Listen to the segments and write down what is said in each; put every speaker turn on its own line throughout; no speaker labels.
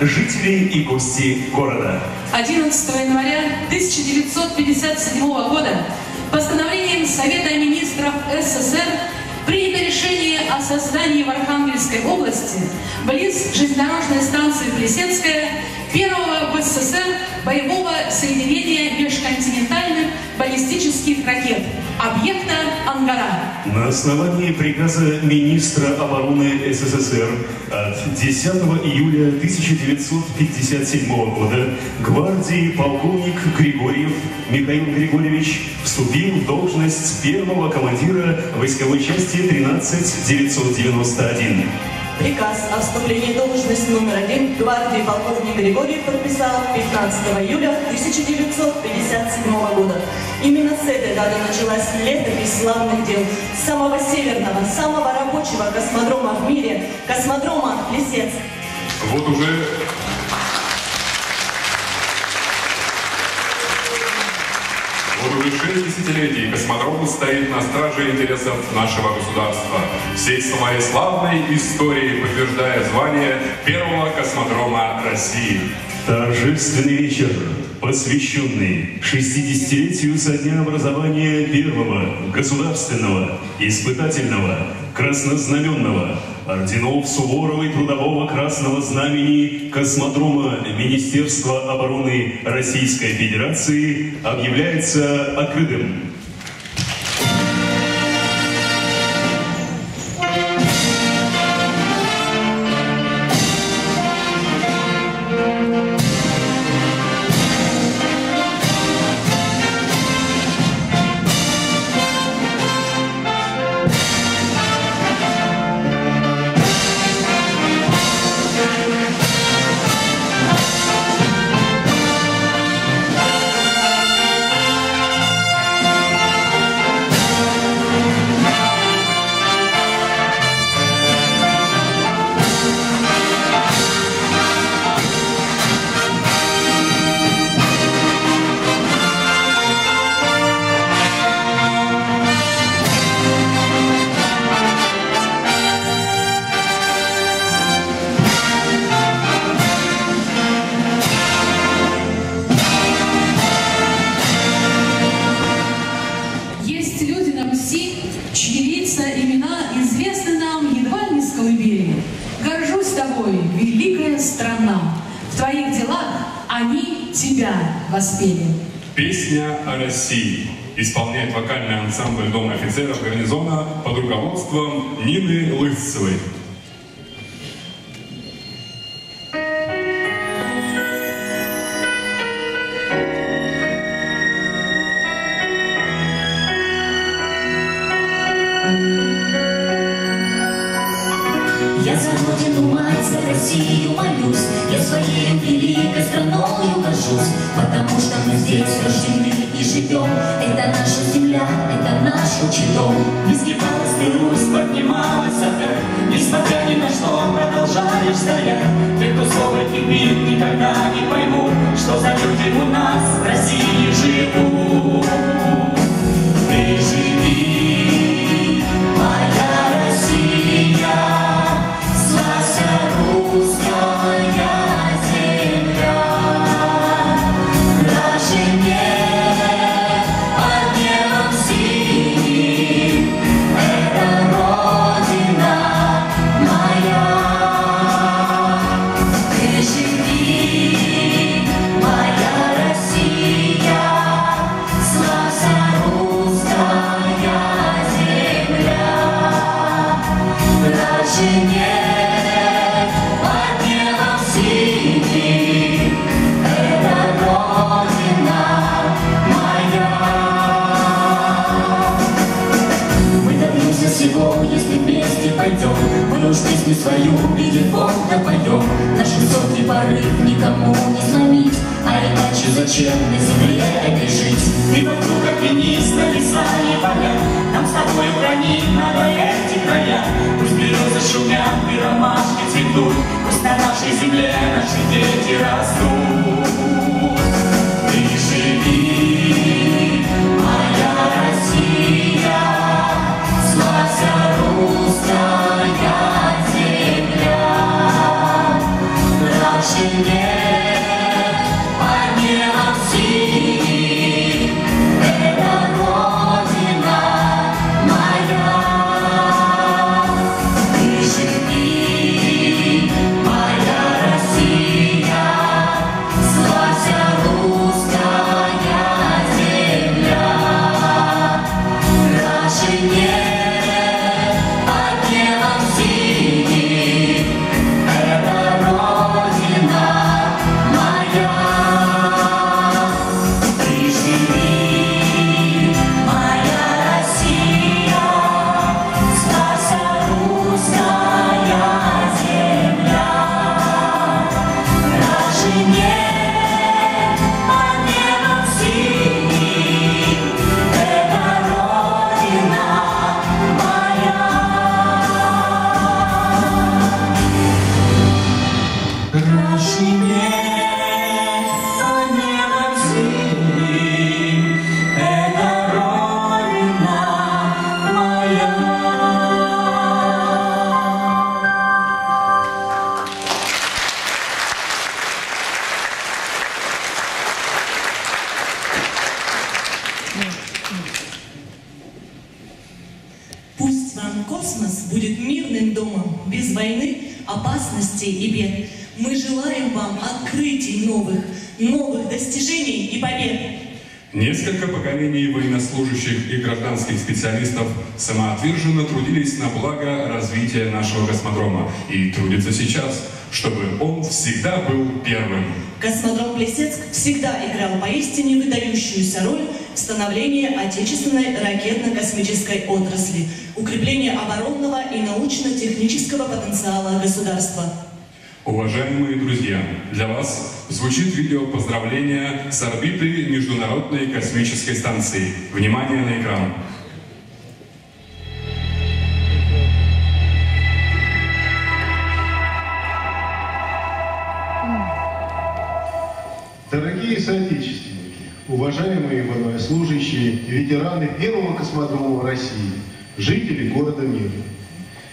жители и гости города.
11 января 1957 года постановлением Совета министров СССР принято решение о создании в Архангельской области, близ железнодорожной станции Плесецкая, первого в СССР боевого соединения межконтинентальных баллистических ракет объекта «Ангара».
На основании приказа министра обороны СССР 10 июля 1957 года гвардии полковник Григорьев Михаил Григорьевич вступил в должность первого командира войсковой части 13991.
Приказ о вступлении в должность номер один гвардии полковник Григорьев подписал 15 июля 1957 года. Именно с этой даты началась летопись славных дел самого северного, самого рабочего космодрома в мире, космодрома Лисец.
Вот уже Вот уже десятилетий космодром стоит на страже интересов нашего государства. Всей своей славной истории подтверждая звание первого космодрома России.
Торжественный вечер, посвященный 60-летию со дня образования первого государственного испытательного краснознаменного орденов Суворова и Трудового Красного Знамени космодрома Министерства обороны Российской Федерации объявляется открытым.
Свою видит Бог допоем. Наши сотни порыв никому не сломить. А иначе зачем на земле этой жить? Ты вокруг окренисто леса и поля. Нам с тобой хранить надо эти края. Пусть березы шумят и ромашки цветут. Пусть на нашей земле наши дети растут.
Нашего космодрома и трудятся сейчас, чтобы он всегда был первым.
Космодром Плесецк всегда играл поистине выдающуюся роль в становлении отечественной ракетно-космической отрасли, укреплении оборонного и научно-технического потенциала государства.
Уважаемые друзья, для вас звучит видео поздравления с орбиты Международной космической станции. Внимание на экран.
Космодрома России, жители города Мира.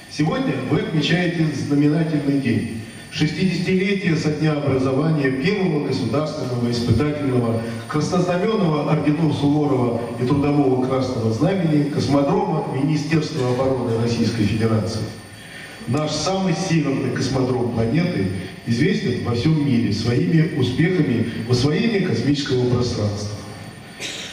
Сегодня вы отмечаете знаменательный день. 60-летие со дня образования первого государственного испытательного краснознаменного орденов Суворова и Трудового Красного Знамени космодрома Министерства обороны Российской Федерации. Наш самый северный космодром планеты известен во всем мире своими успехами в освоении космического пространства.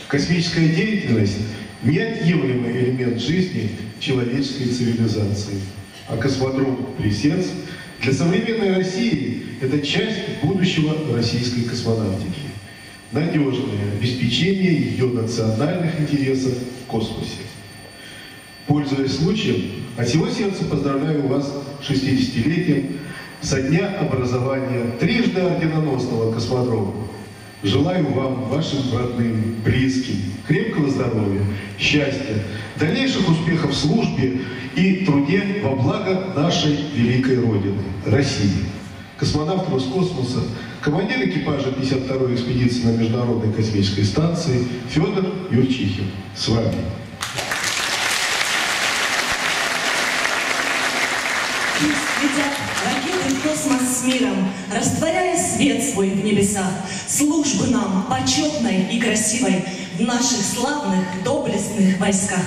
Космическая деятельность – неотъемлемый элемент жизни человеческой цивилизации. А космодром Плесец для современной России – это часть будущего российской космонавтики. Надежное обеспечение ее национальных интересов в космосе. Пользуясь случаем, от всего сердца поздравляю вас с 60-летием со дня образования трижды орденоносного космодрома. Желаю вам, вашим родным, близким, крепкого здоровья, счастья, дальнейших успехов в службе и труде во благо нашей великой Родины, России. Космонавт Роскосмоса, командир экипажа 52-й экспедиции на Международной космической станции Федор Юрчихин. С вами.
В космос с миром, растворяя свет свой в небесах, службы нам почетной и красивой в наших славных, доблестных войсках.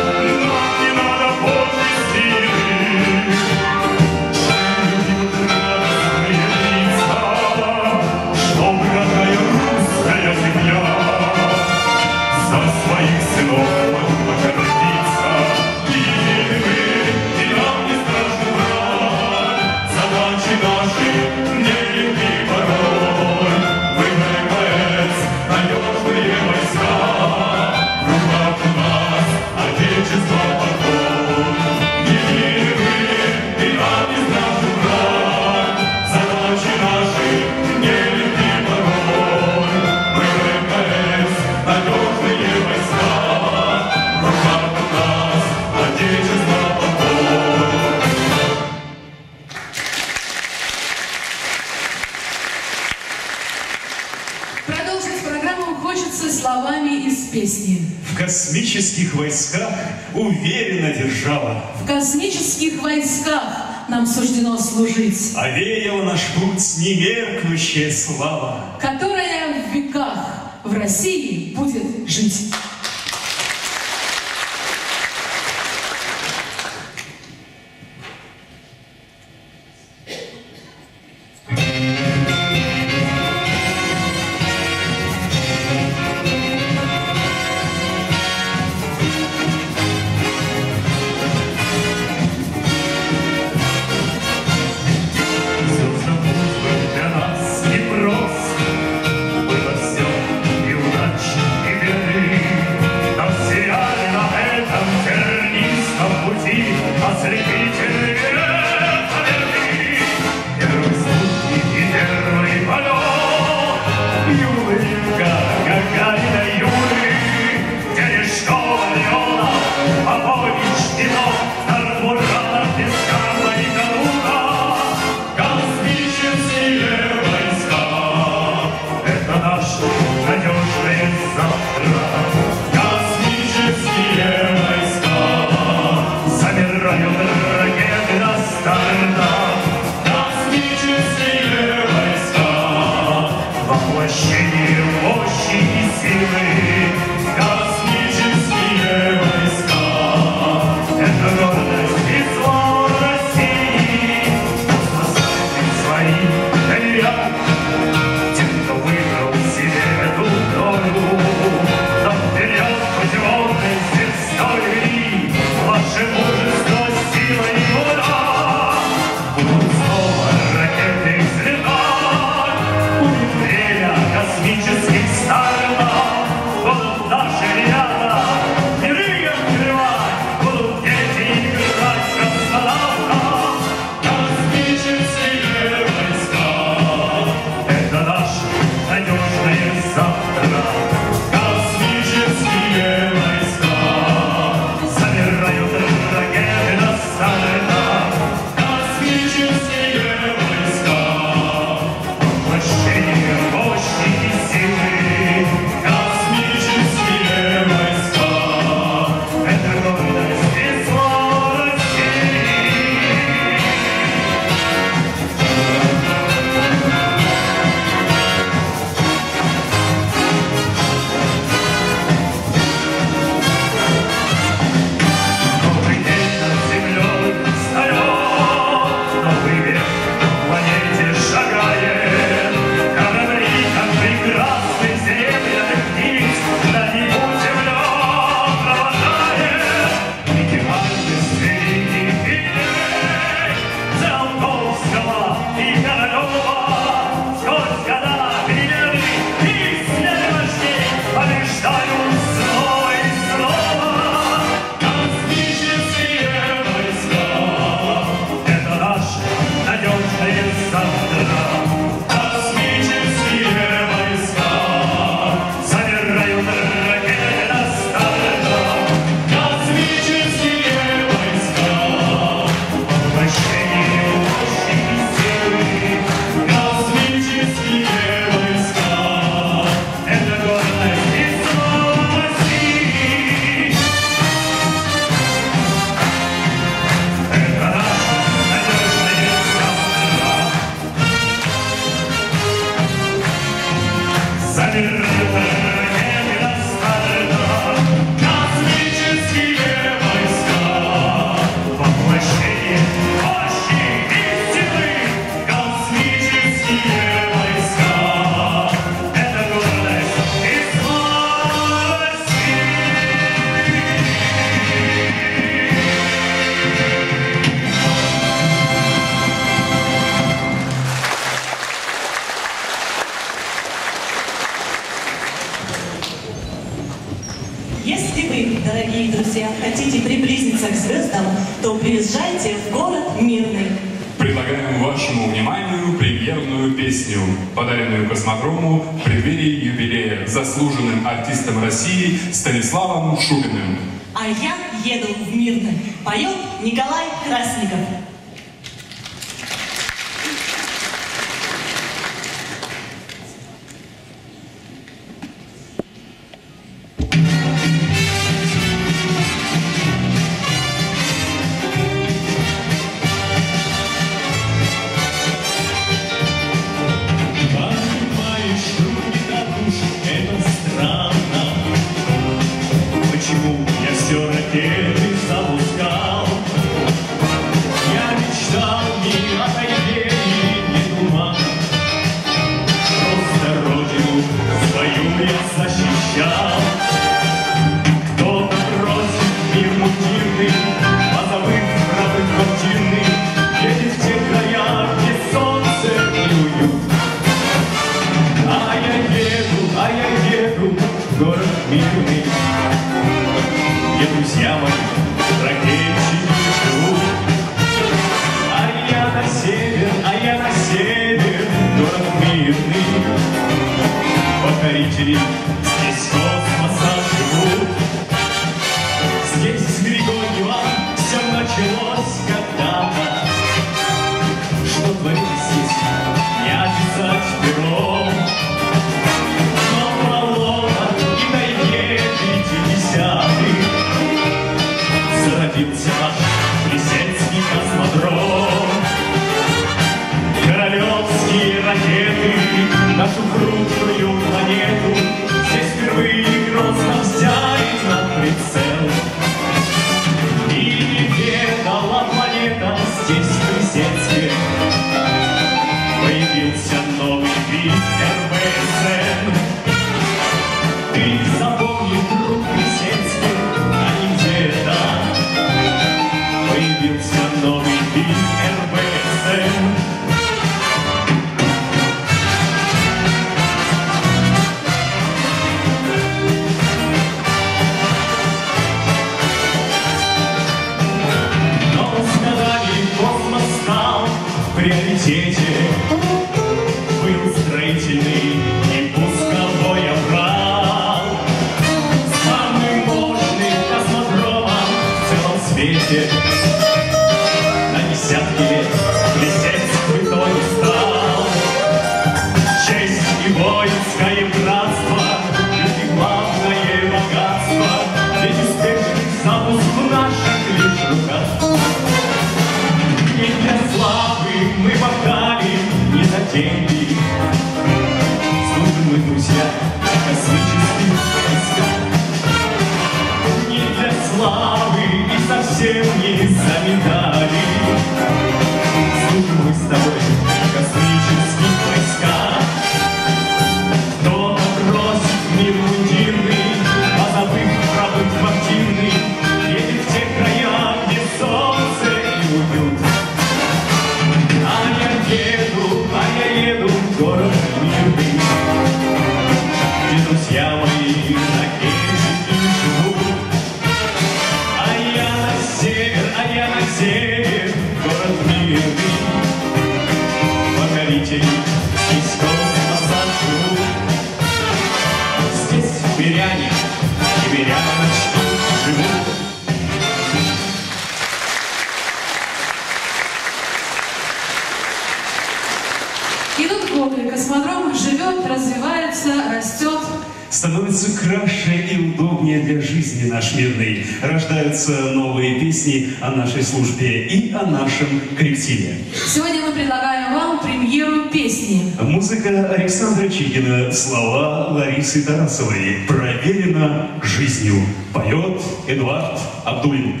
рождаются новые песни о нашей службе и о нашем коллективе.
Сегодня мы предлагаем вам премьеру песни.
Музыка Александра Чигина, слова Ларисы Тарасовой. Проверено жизнью. Поет Эдуард Абдулин.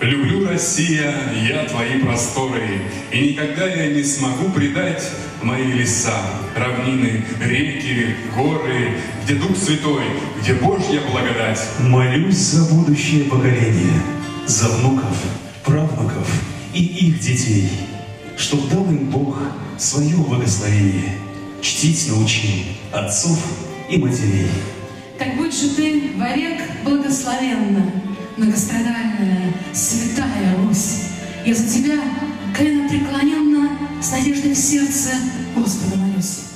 Люблю, Россия, я твои просторы, И никогда я не смогу предать Мои леса, равнины, реки, горы, Где Дух Святой, где Божья благодать.
Молюсь за будущее поколение, За внуков, правнуков и их детей, Чтоб дал им Бог свое благословение, Чтить научи отцов и матерей.
Так будь же ты вовек благословенна, многострадальная, святая Русь. Я за тебя, колено преклоненно, с надеждой в сердце Господа молюсь.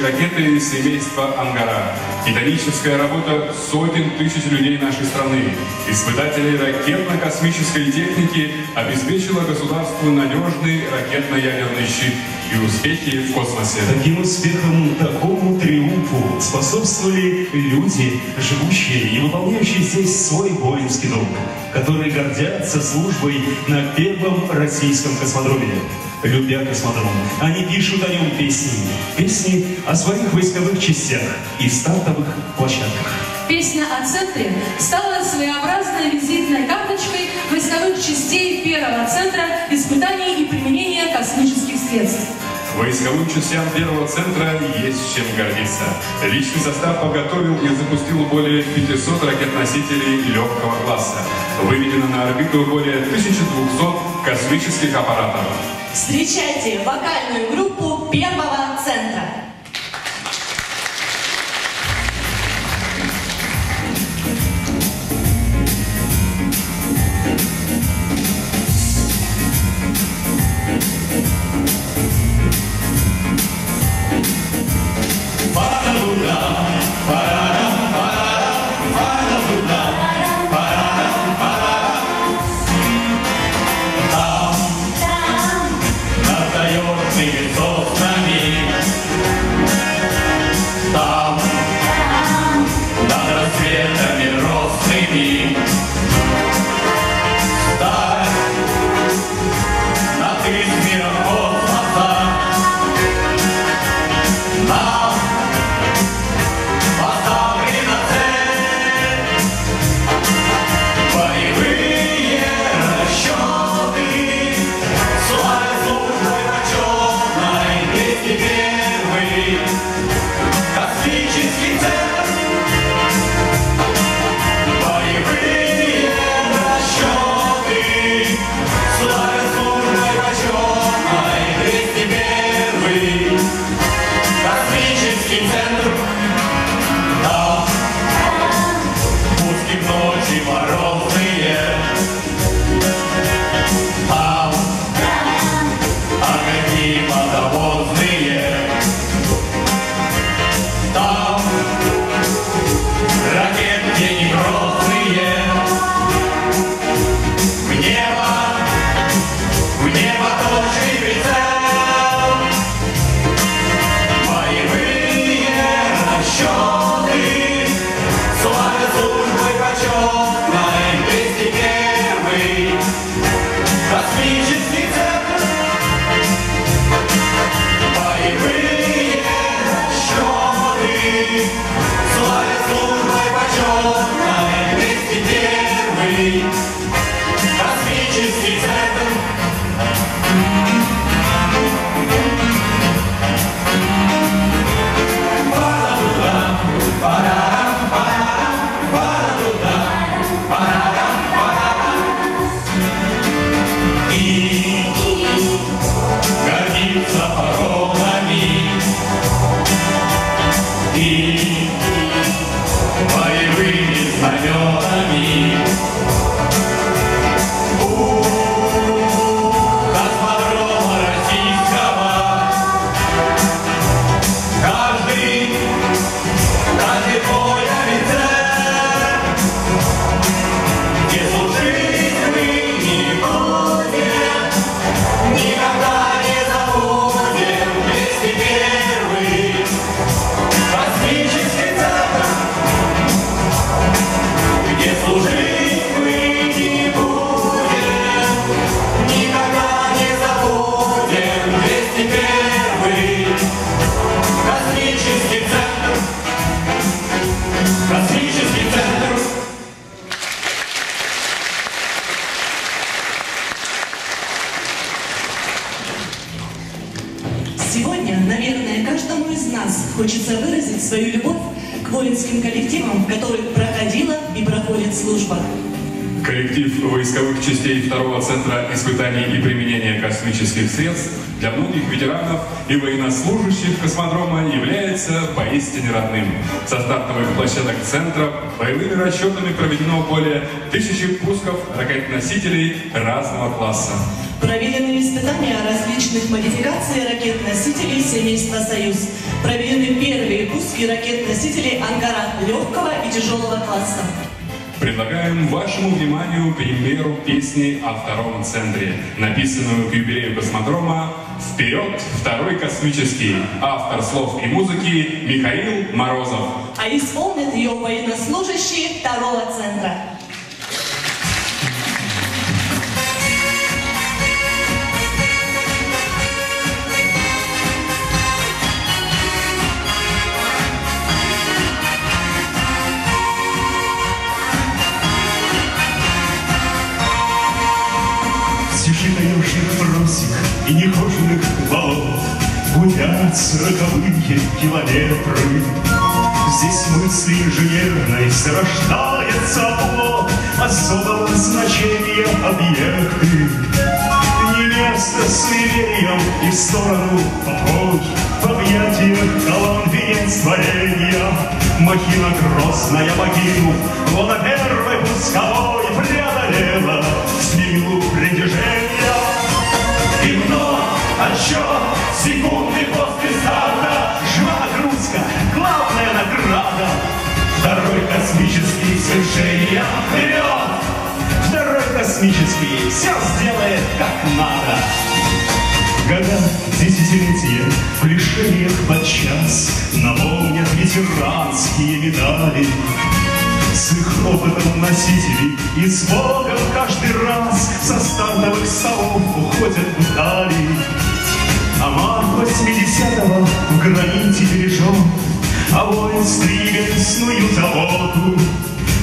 Ракеты семейства Ангара. Титаническая работа сотен тысяч людей нашей страны, испытателей ракетно-космической техники, обеспечила государству надежный ракетно-ядерный щит и успехи в космосе.
Таким успехом, такому триумфу способствовали люди, живущие и выполняющие здесь свой воинский долг, которые гордятся службой на первом российском космодроме. Любя космодром, они пишут о нем песни. Песни о своих войсковых частях и стартовых площадках.
Песня о центре стала своеобразной визитной карточкой войсковых частей первого центра испытаний и применения космических средств.
Войсковым частям первого центра есть чем гордиться. Личный состав подготовил и запустил более 500 ракет-носителей легкого класса. Выведено на орбиту более 1200 космических аппаратов.
Встречайте вокальную группу первого
вашему вниманию премьеру песни о втором центре, написанную к юбилею космодрома «Вперед! Второй космический!» Автор слов и музыки Михаил Морозов.
А исполнят ее военнослужащие второго центра.
И нехоженных болот Гудят сороковые километры. Здесь мысли инженерной зарождается плод Особого значения объекты. Не место с неверием и в сторону прочь В объятиях колонн венец творения. Махина грозная богиню Луна первой пусковой преодолела. Смену притяжения И вновь отсчет секунды после старта. Жива нагрузка, главная награда. Второй космический свершения вперед. Второй космический все сделает как надо. Года, десятилетия, в лишениях подчас Наполнят ветеранские медали С их опытом носителей и с Богом каждый раз Со стартовых столов уходят вдали. А март 80-го в граните бережем А воинстве весную заботу.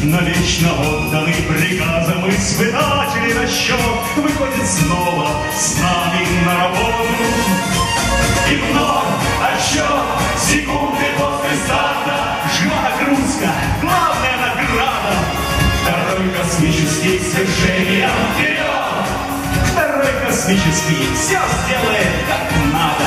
Навечно отданный приказом испытателей расчет Выходит снова с нами на работу. И вновь отсчет секунды после космический все сделает как надо.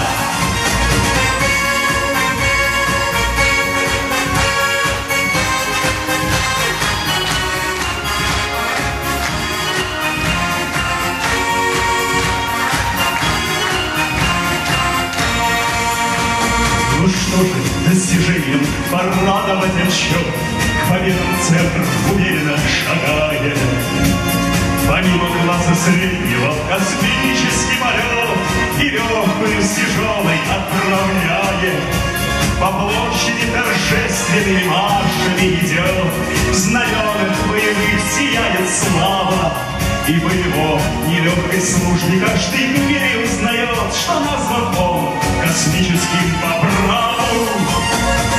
Ну что же, достижением порадовать отчет К победам центр уверенно шагает Помимо класса среднего космический полет И легкую с тяжелой отправляет. По площади торжественными маршами идет В знаменах боевых сияет слава. И по его нелегкой службе каждый в мире узнает, что назван он космическим по праву.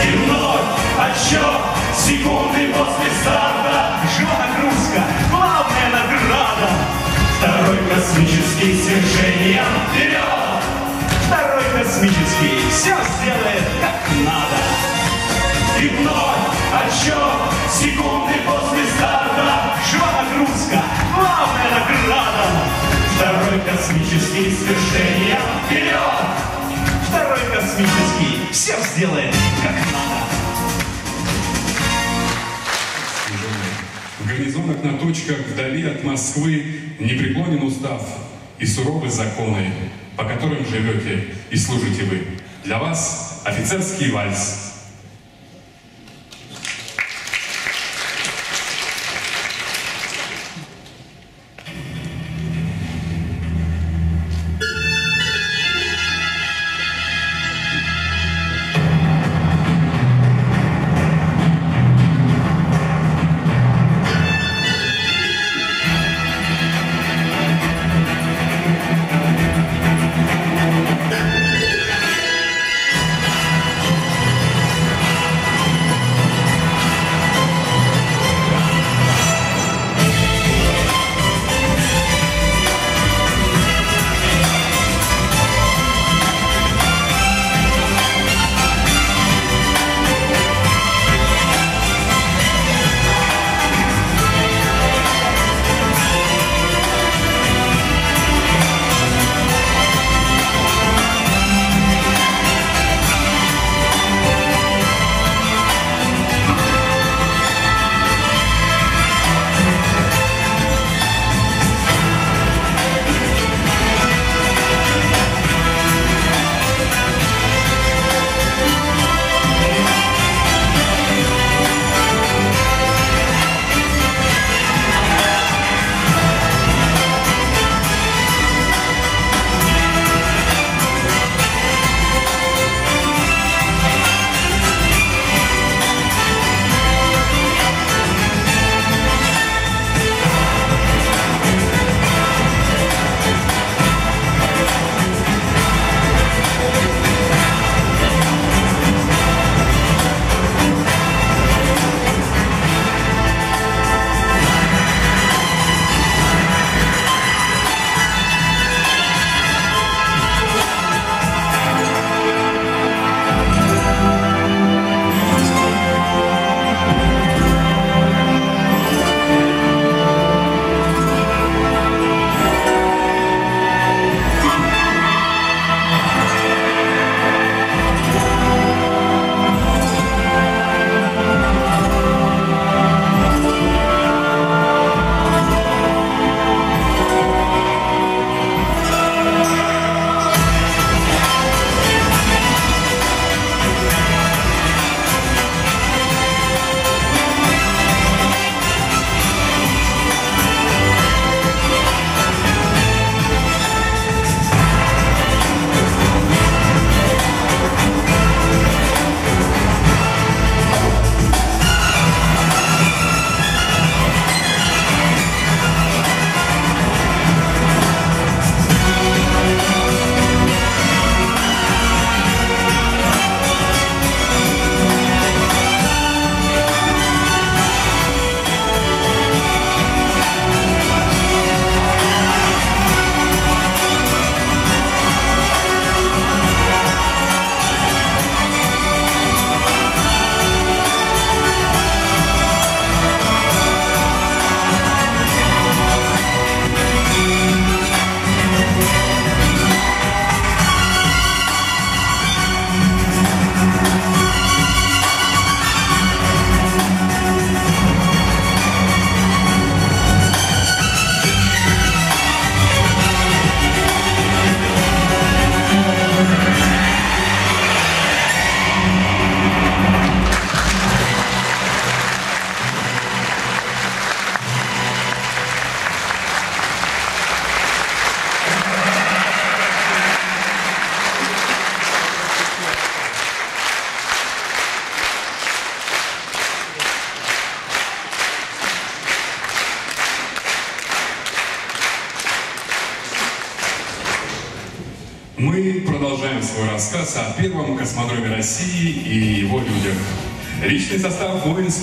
И вновь отсчет секунды после старта, жива нагрузка, награда. Второй космический свершение вперед! Второй космический все сделает как надо. И вновь отсчет секунды после старта, жива нагрузка, главная награда. Второй космический свершение вперед! Второй космический все сделает как надо.
Гарнизонах на точках вдали от Москвы непреклонен устав и суровы законы, по которым живете и служите вы. Для вас офицерский вальс.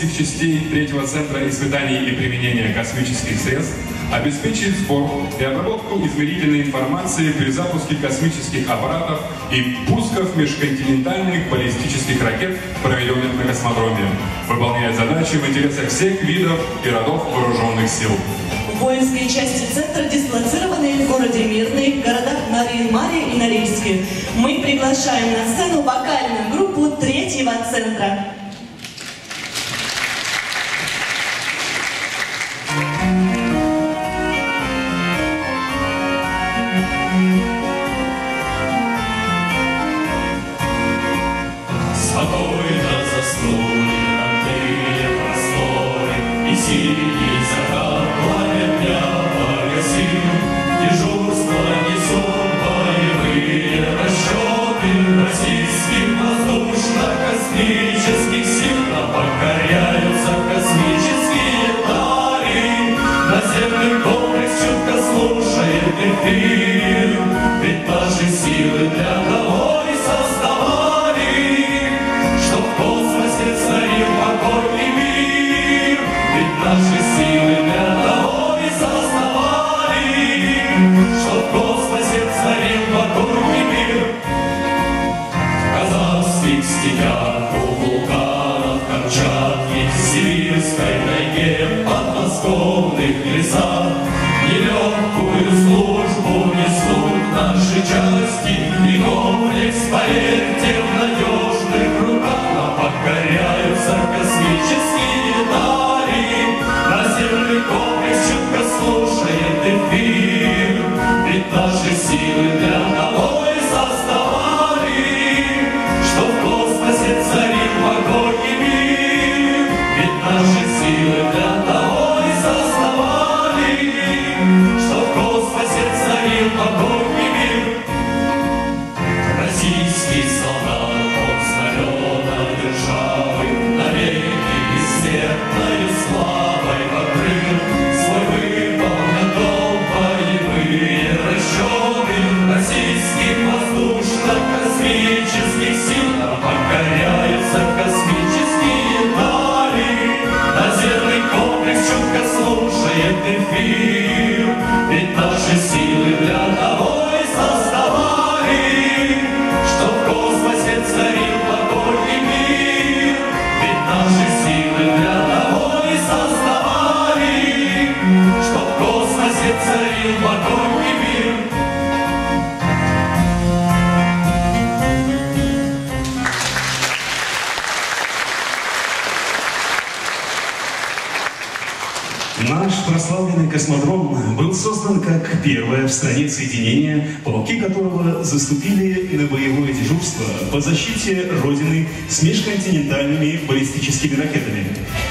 Воинских частей третьего центра испытаний и применения космических средств обеспечит сбор и обработку измерительной информации при запуске космических аппаратов и пусков межконтинентальных баллистических ракет, проведенных на космодроме, выполняя задачи в интересах всех видов и родов вооруженных сил.
Воинские части центра дислоцированы в городе Мирный, в городах Нарин-Маре и Норильске. Мы приглашаем на сцену вокальную группу третьего центра.
Сибирской тайге, в подмосковных лесах
первое в стране соединение, полки которого заступили на боевое дежурство по защите Родины с межконтинентальными баллистическими ракетами.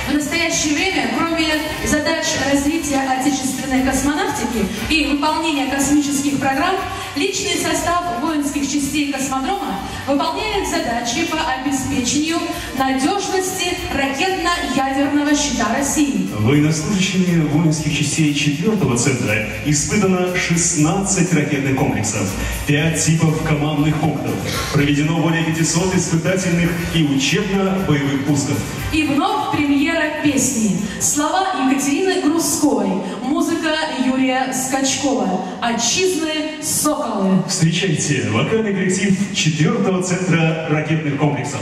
В настоящее время, кроме задач развития отечественной космонавтики и выполнения космических программ, личный состав воинских частей космодрома выполняет задачи по обеспечению надежности ракетно-ядерного щита России.
Военнослужащими воинских частей 4 центра испытано 16 ракетных комплексов, 5 типов командных пунктов. Проведено более 500 испытательных и учебно-боевых пусков.
И вновь премьера песни. Слова Екатерины Грузской, музыка Юрия Скачкова. Отчизны Соколы.
Встречайте вокальный коллектив 4 центра ракетных комплексов.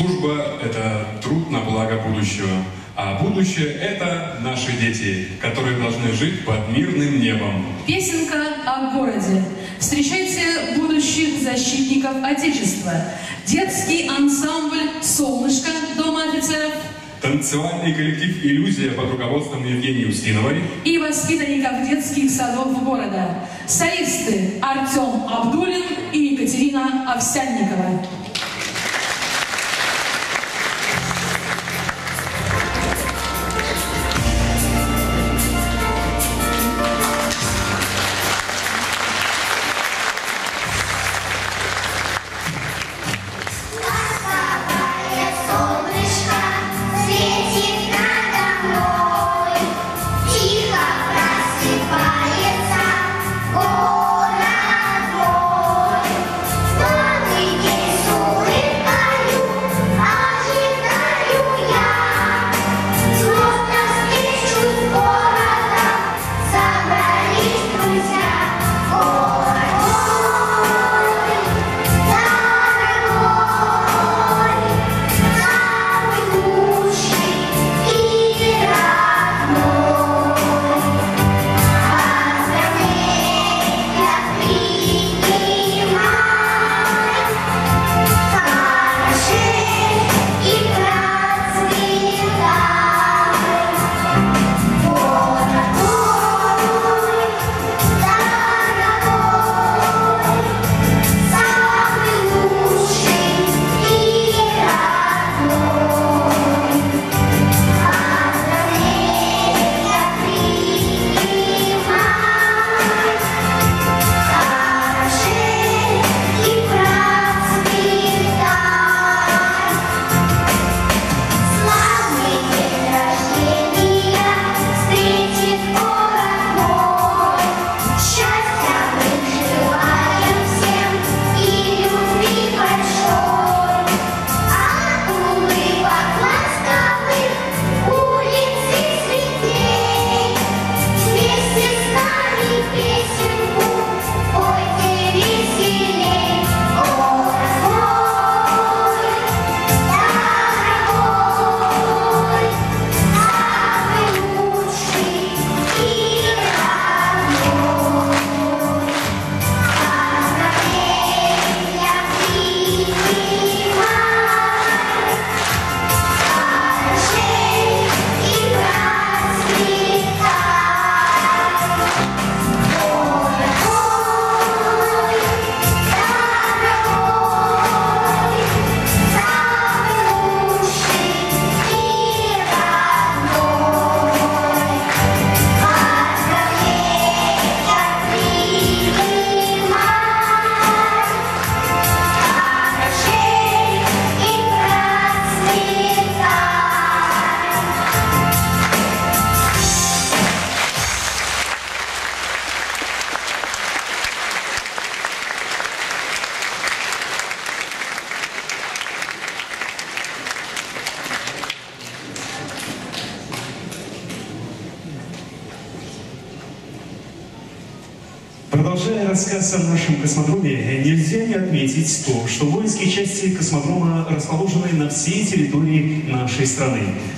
Служба – это труд на благо будущего. А будущее – это наши дети, которые должны жить под мирным небом.
Песенка о городе. Встречайте будущих защитников Отечества. Детский ансамбль «Солнышко» Дома офицеров.
Танцевальный коллектив «Иллюзия» под руководством Евгении Устиновой.
И воспитанников детских садов города. Солисты Артем Абдулин и Екатерина Овсянникова.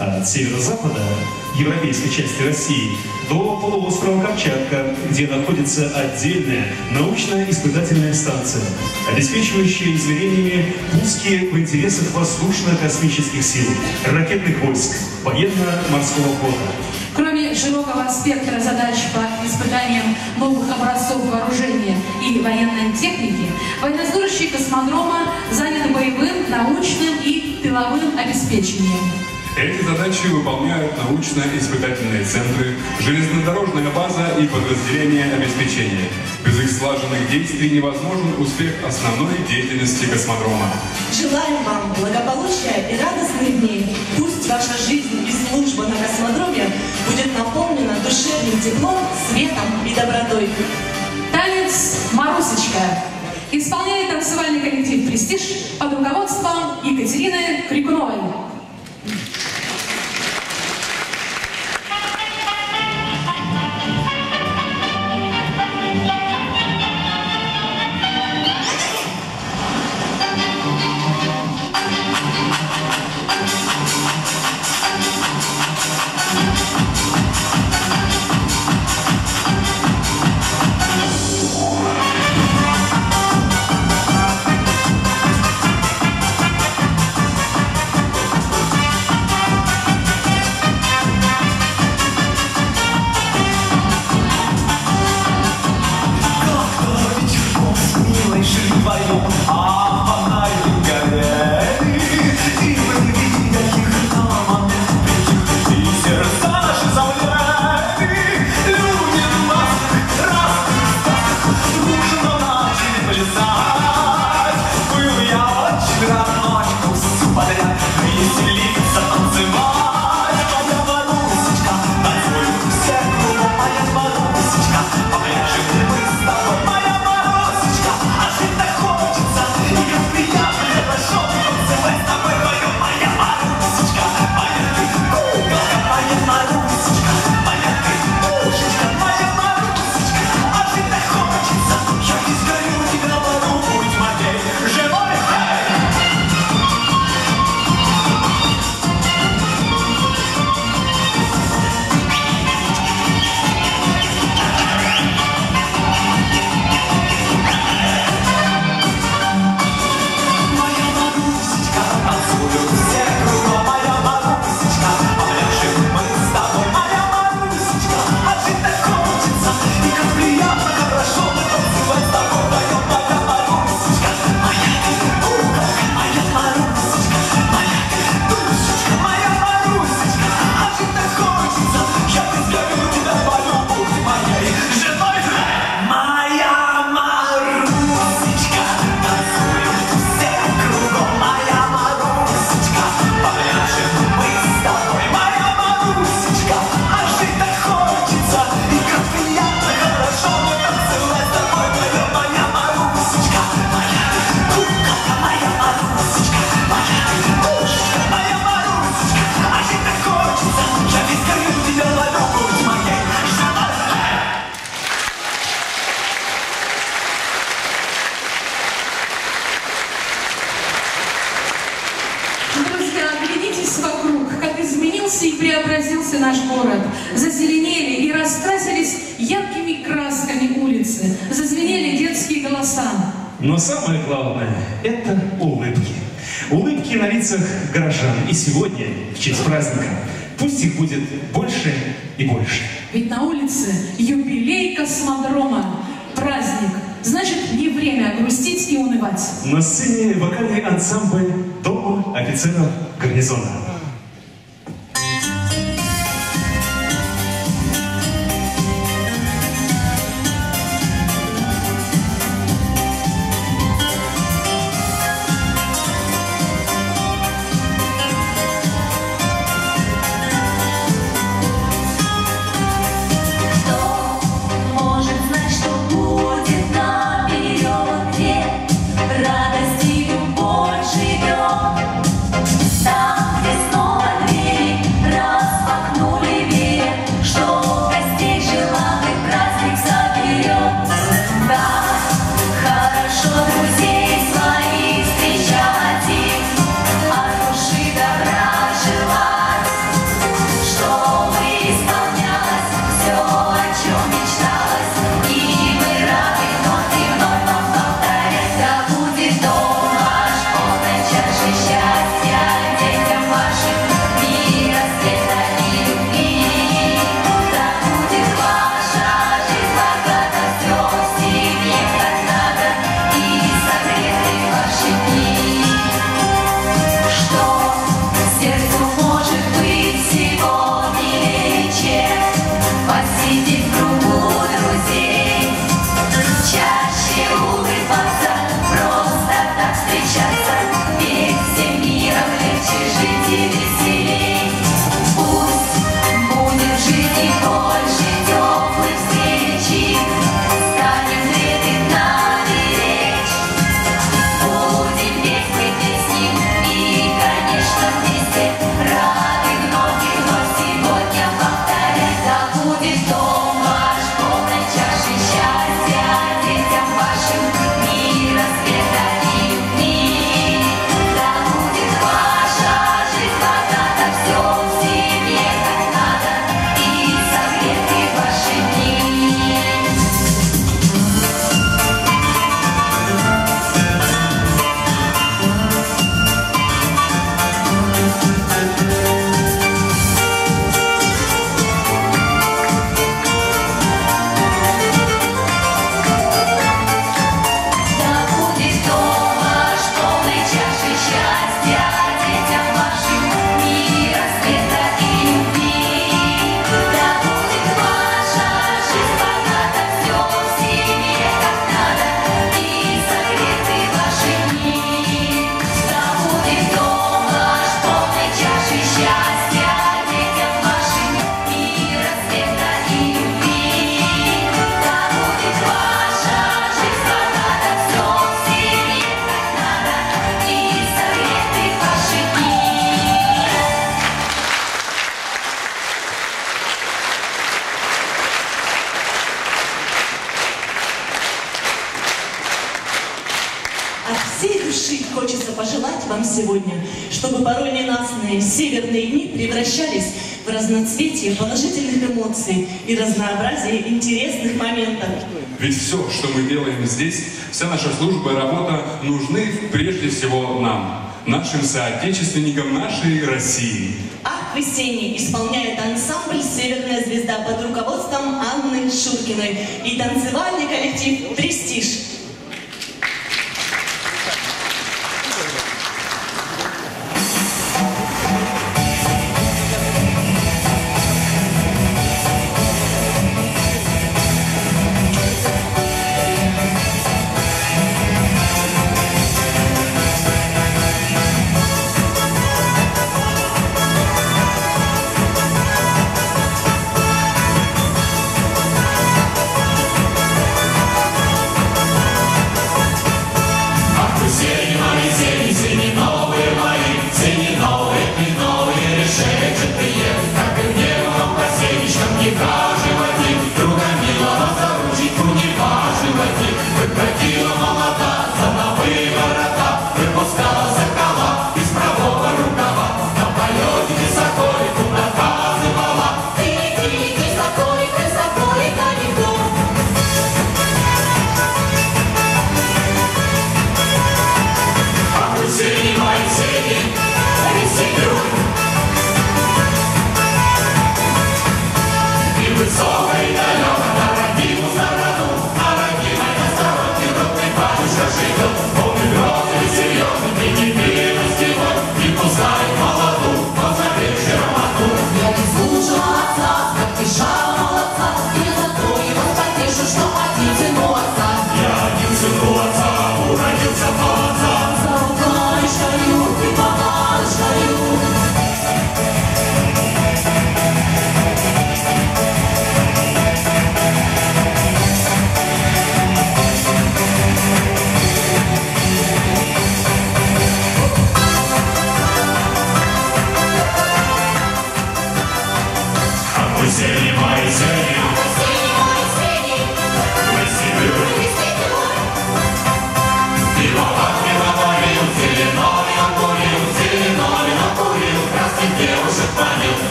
А, от северо-запада европейской части России до полуострова Камчатка, где находится отдельная научно-испытательная станция, обеспечивающая измерениями пуски в интересах воздушно-космических сил, ракетных войск, военно-морского флота.
Кроме широкого спектра задач по испытаниям новых образцов вооружения и военной техники, военнослужащие космодрома заняты боевым, научным и тыловым обеспечением.
Эти задачи выполняют научно-испытательные центры, железнодорожная база и подразделение обеспечения. Без их слаженных действий невозможен успех основной деятельности космодрома.
Желаем вам благополучия и радостных дней. Пусть ваша жизнь и служба на космодроме будет наполнена душевным теплом, светом и добротой.
Танец «Марусечка» исполняет танцевальный коллектив «Престиж» под руководством Екатерины Крикуновой.
Вся наша служба и работа нужны прежде всего нам, нашим соотечественникам нашей России.
Ах, весенний исполняет ансамбль «Северная звезда» под руководством Анны Шуркиной и танцевальный коллектив
«Три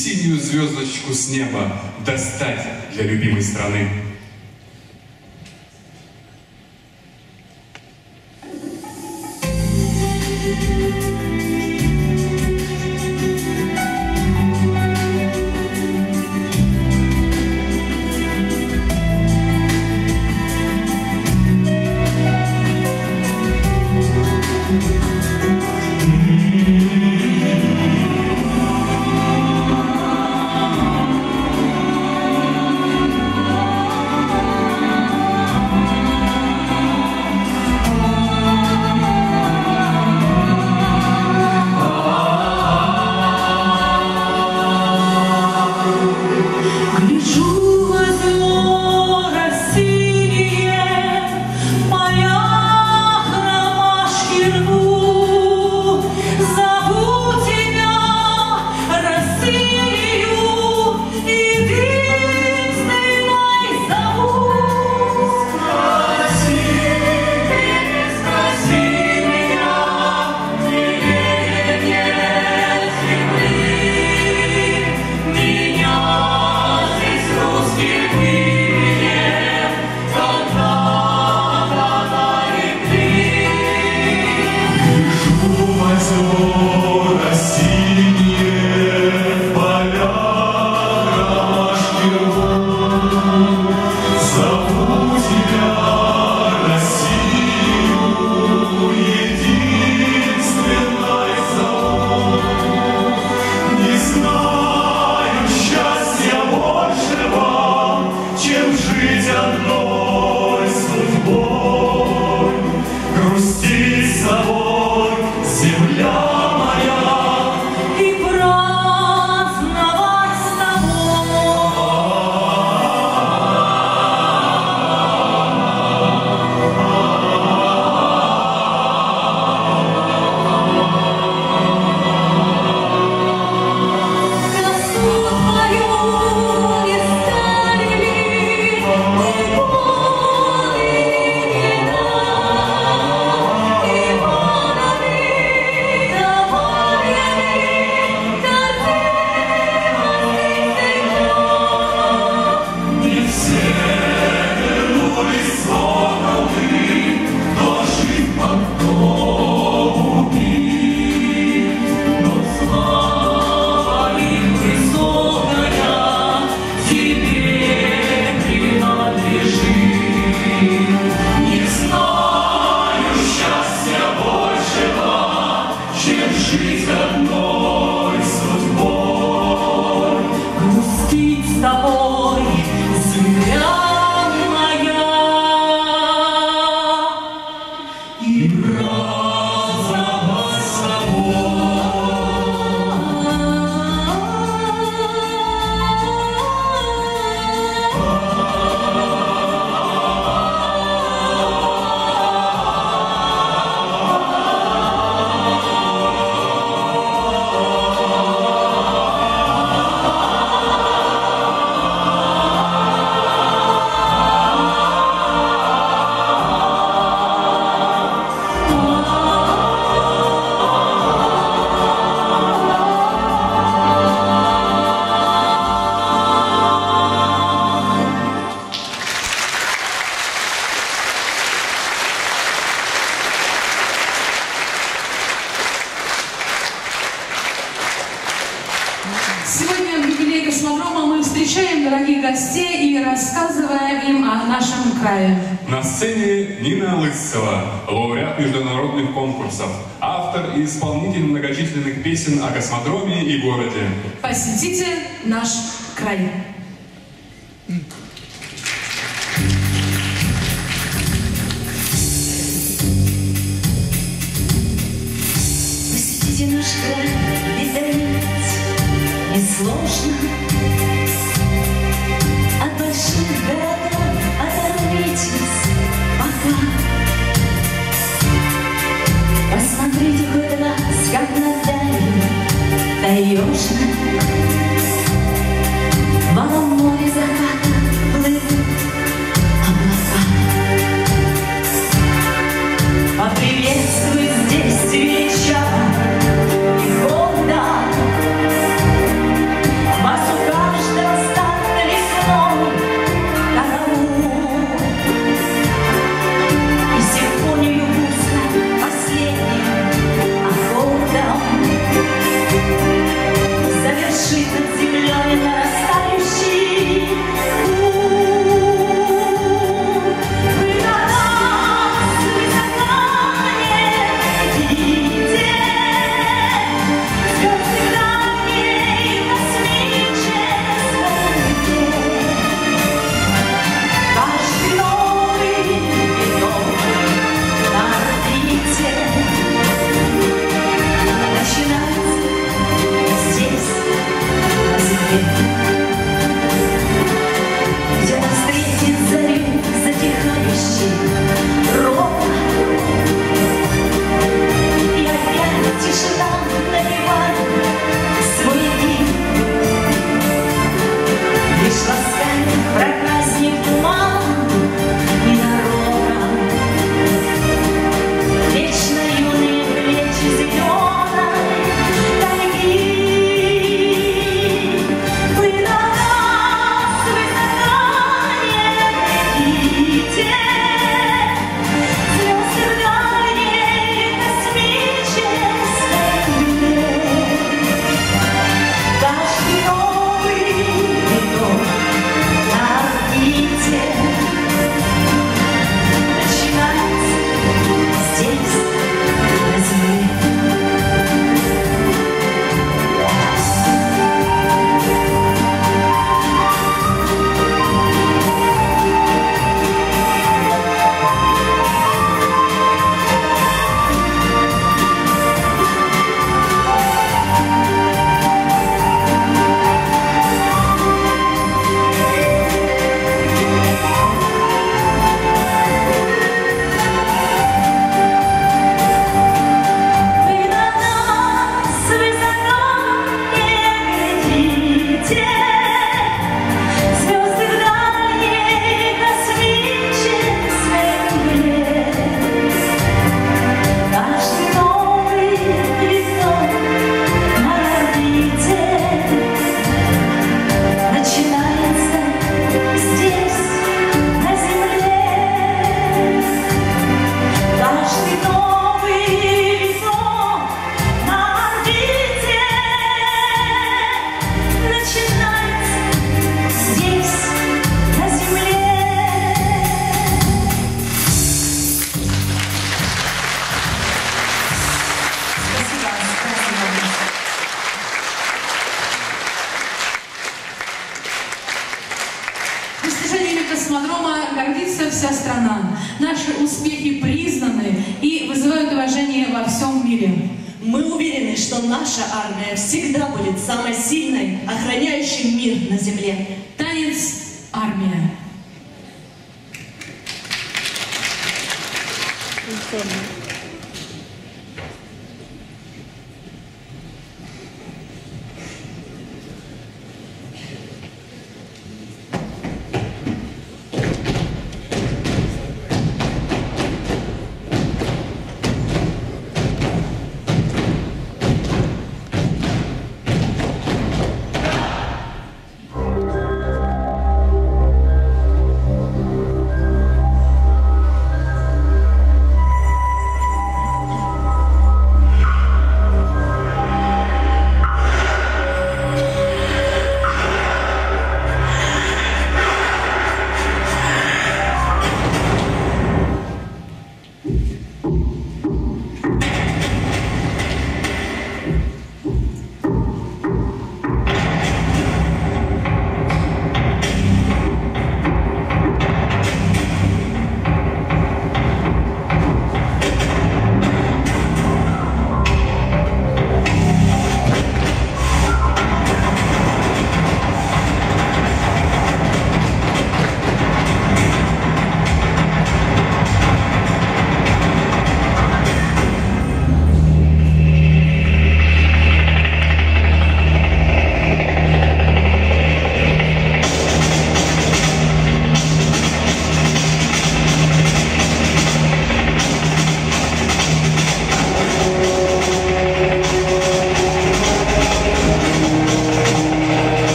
синюю звездочку с неба достать для любимой страны.
встречаем
дорогих гостей и рассказываем им о нашем крае.
На сцене Нина Лысцева, лауреат международных конкурсов, автор и исполнитель многочисленных песен о космодроме и городе.
Посетите наш край.
Посетите наш край, без границ, несложно. Посмотрите хоть раз, как Наталья таежно Валом море заката плывут облака Поприветствуй здесь вечер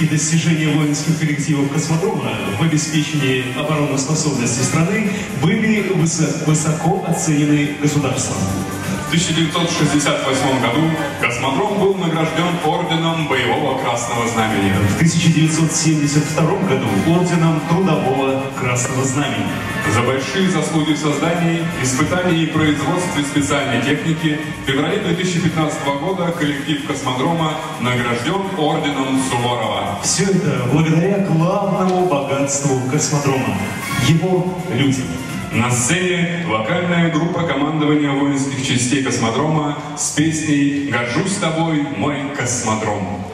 и
достижения воинских коллективов космодрома в обеспечении обороноспособности страны были высоко оценены государством.
В 1968 году космодром был награжден орденом Боевого Красного Знамени.
В 1972 году орденом Трудового Красного Знамени.
За большие заслуги в создании, испытании и производстве специальной техники в феврале 2015 года коллектив космодрома награжден орденом Суворова.
Все это благодаря главному богатству космодрома – его людям.
На сцене вокальная группа командования воинских частей космодрома с песней «Горжусь тобой, мой космодром».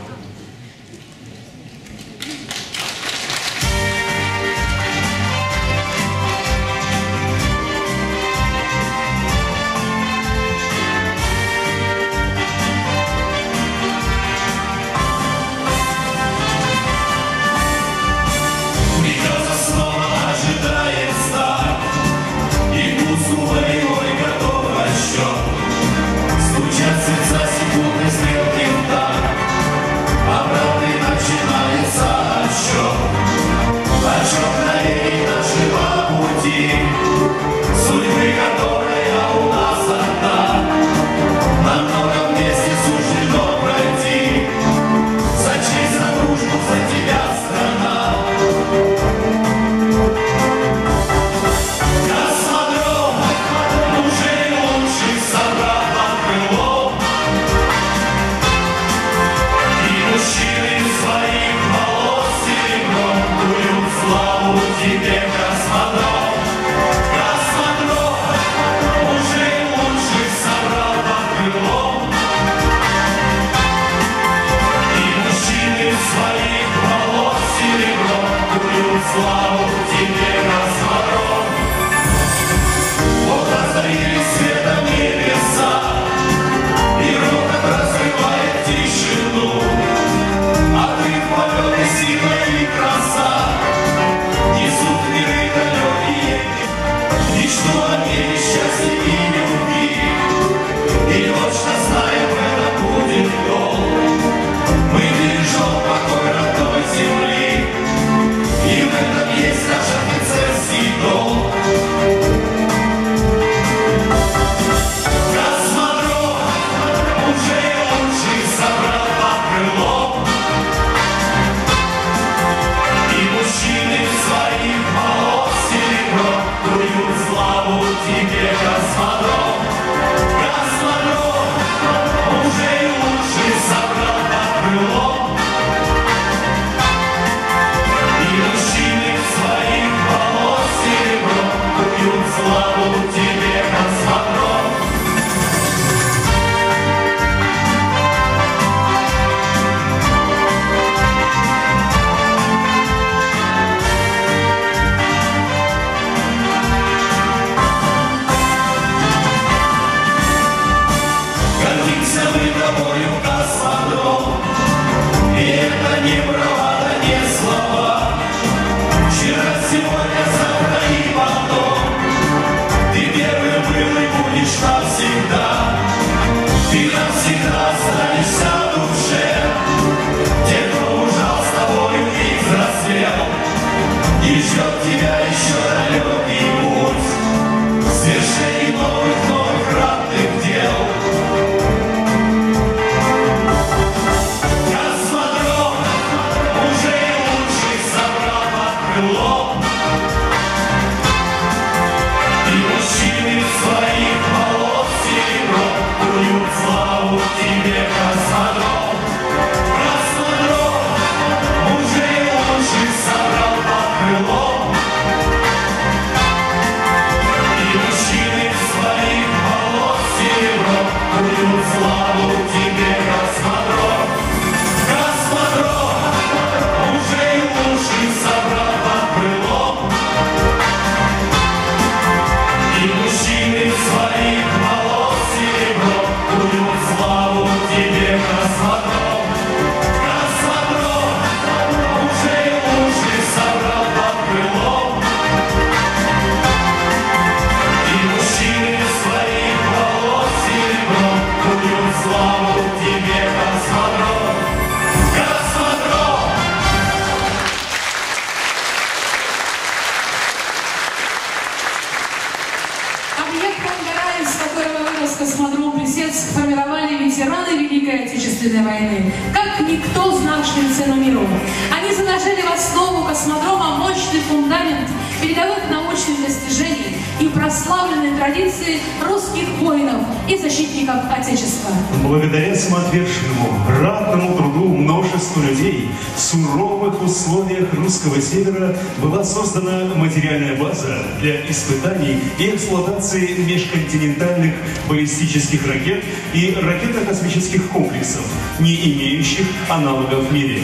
Создана материальная база для испытаний и эксплуатации межконтинентальных баллистических ракет и ракетно-космических комплексов, не имеющих аналогов в мире.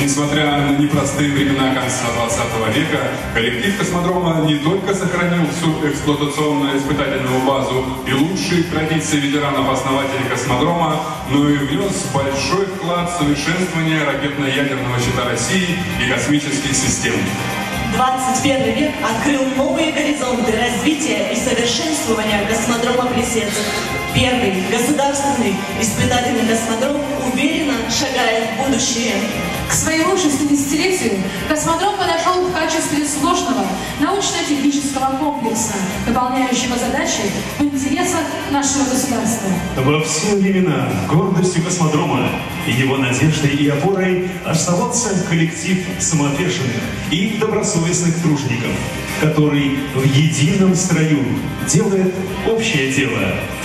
Несмотря на непростые времена конца 20 века, коллектив космодрома не только сохранил всю эксплуатационную испытательную базу и лучшие традиции ветеранов-основателей космодрома, но и внес большой вклад в совершенствование ракетно-ядерного щита России и космических систем.
21 век открыл новые горизонты развития и совершенствования космодрома Плесецк. Первый государственный испытательный космодром уверенно шагает в будущее.
К своему 60-летию космодром подошел в качестве сложного научно-технического комплекса, выполняющего задачи в интересах нашего государства.
Во все времена гордостью космодрома и его надеждой и опорой оставался коллектив самоотверженных и добросовестных тружеников, который в едином строю делает общее дело,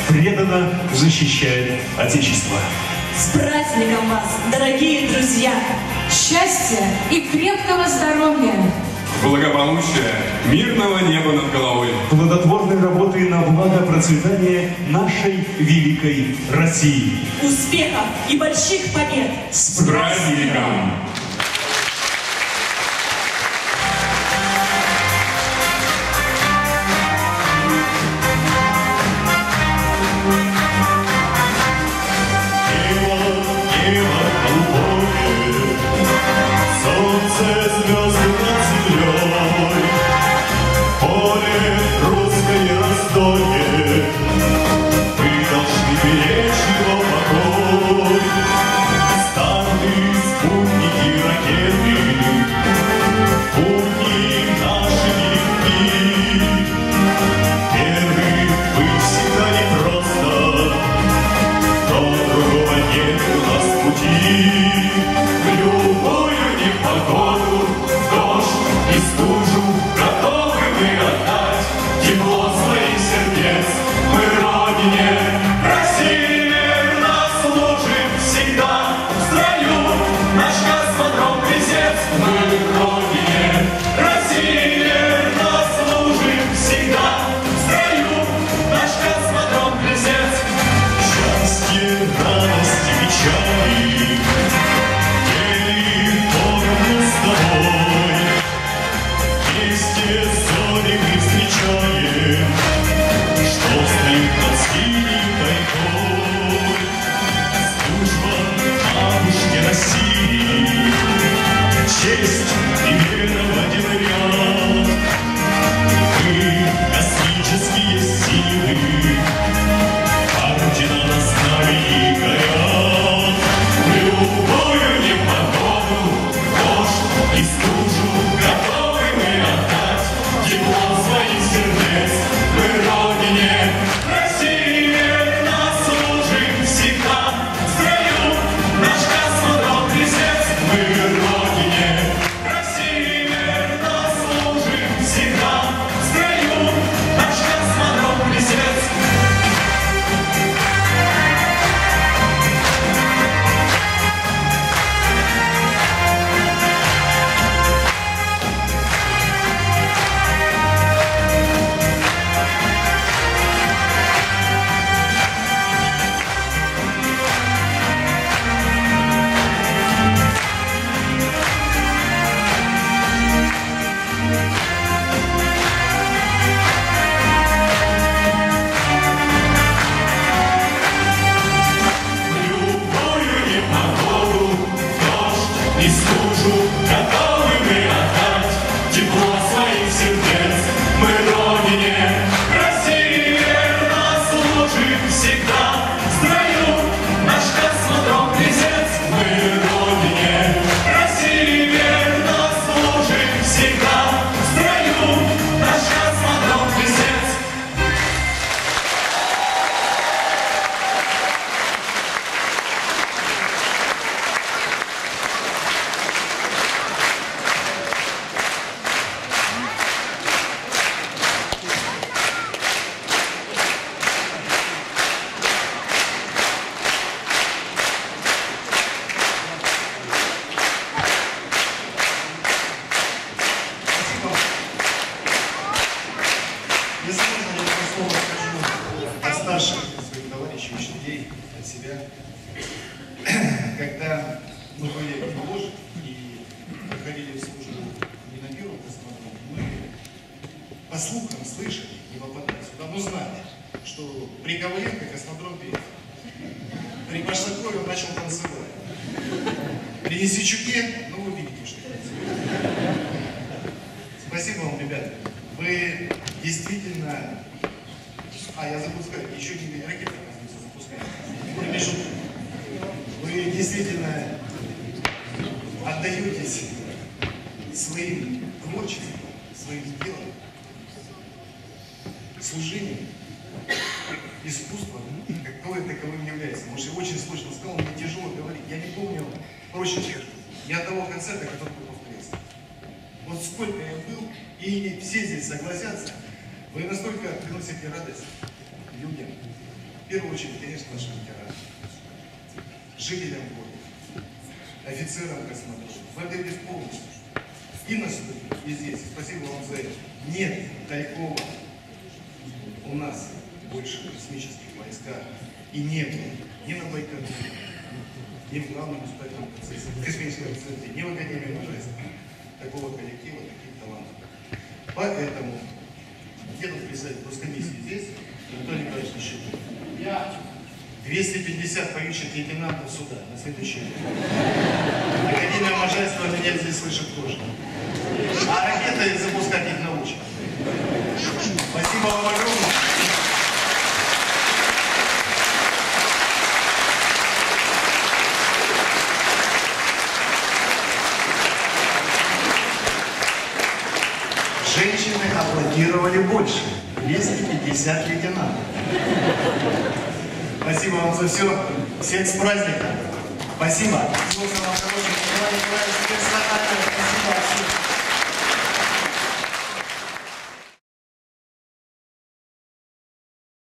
преданно защищает Отечество.
С праздником вас, дорогие друзья!
Счастья и крепкого здоровья!
Благополучия, мирного неба над головой.
Плодотворной работы на благо процветания нашей великой России.
Успехов и больших побед!
С праздником!